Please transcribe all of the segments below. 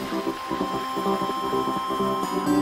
Thank you.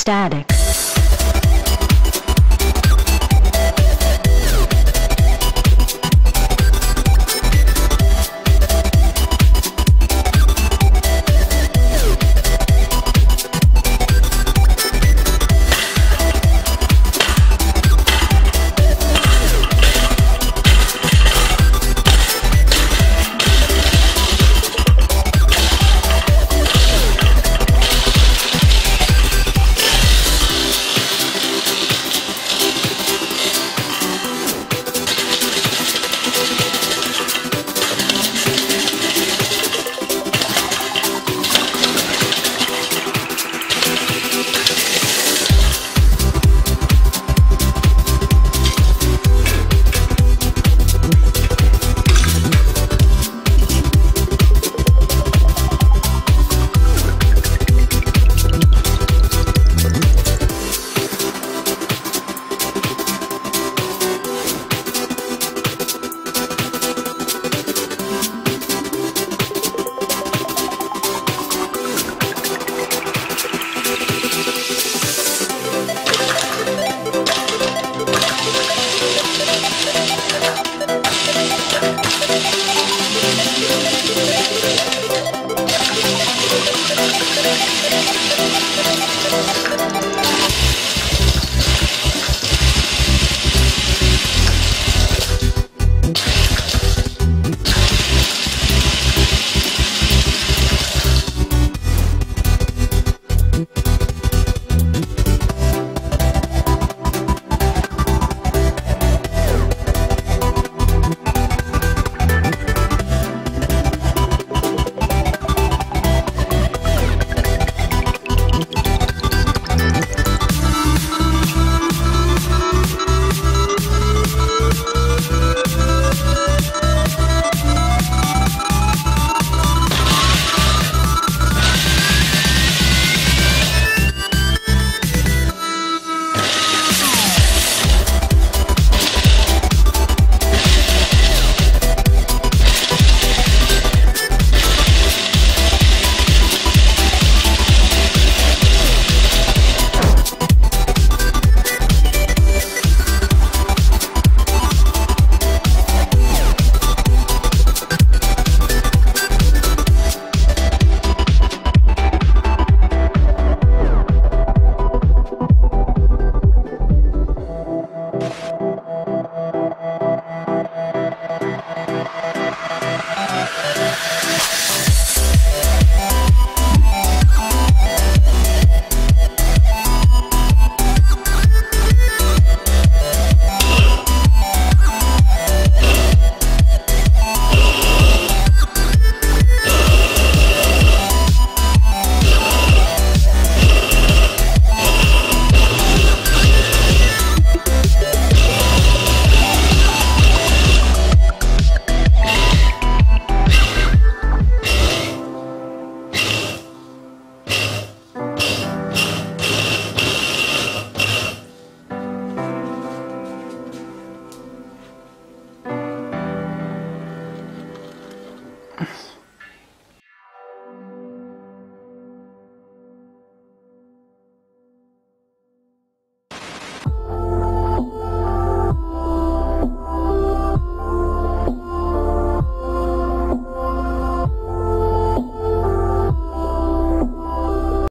Static.